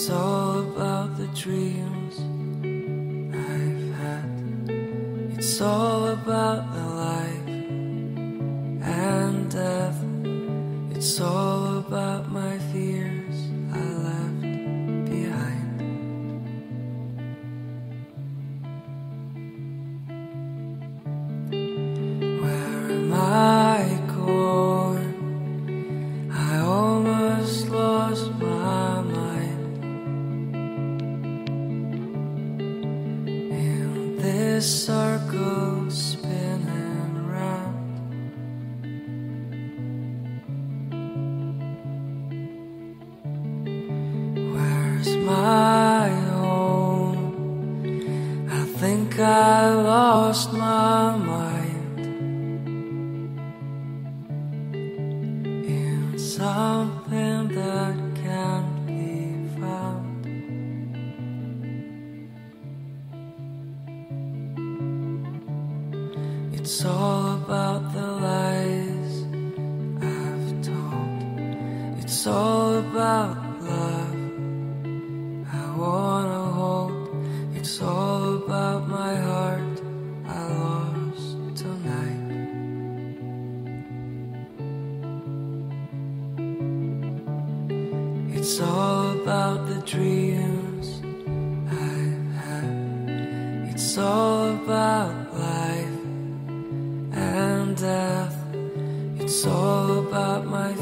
It's all about the dreams I've had. It's all about the life and death. It's all about my This circle spinning round. Where's my home? I think I lost my mind in something that It's all about the lies I've told. It's all about love I wanna hold. It's all about my heart I lost tonight. It's all about the dreams I've had. It's all about all about my